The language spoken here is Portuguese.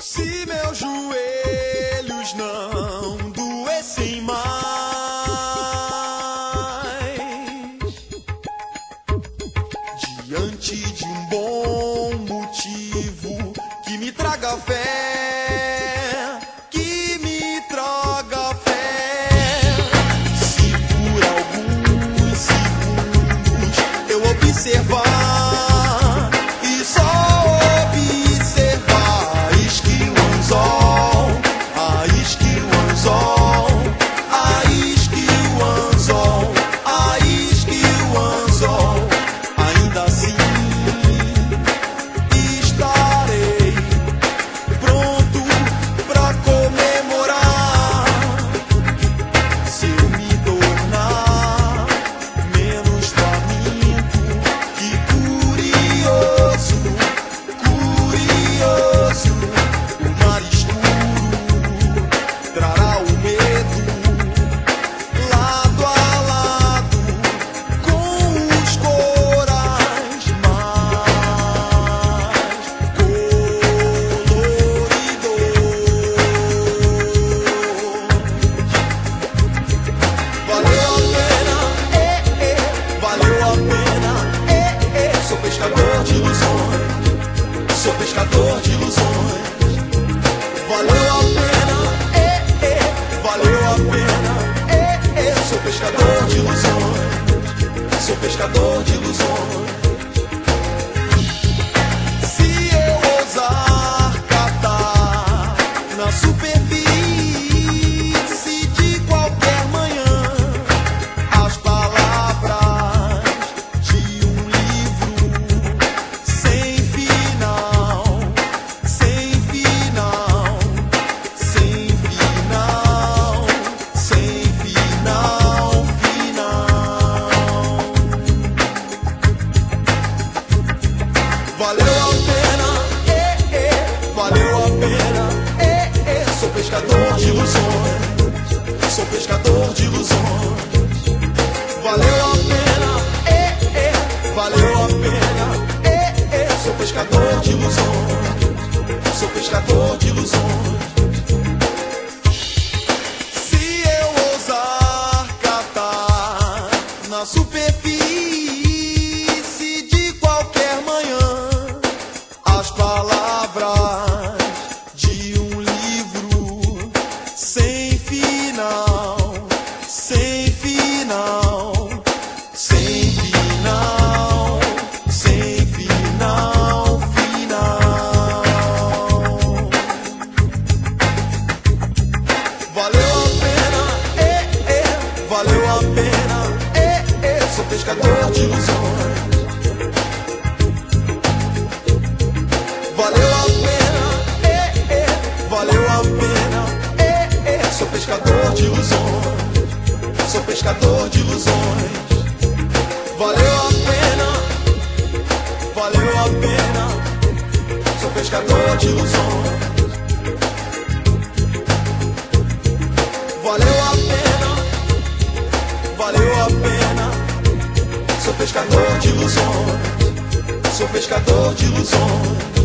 Se meus joelhos não doessem mais, diante de um bom motivo que me traga fé, que me traga fé. Se por alguns segundos eu observar pescador de valeu a pena, é. Sou pescador de ilusões, sou pescador de ilusões. Valeu a pena, é, é. Sou pescador de ilusões. Valeu a pena, é, valeu a pena, é, é. Sou pescador de ilusões, sou pescador de ilusões. Valeu a pena, valeu a pena, sou pescador de ilusões. Valeu a pena. Sou pescador de ilusões, sou pescador de ilusões.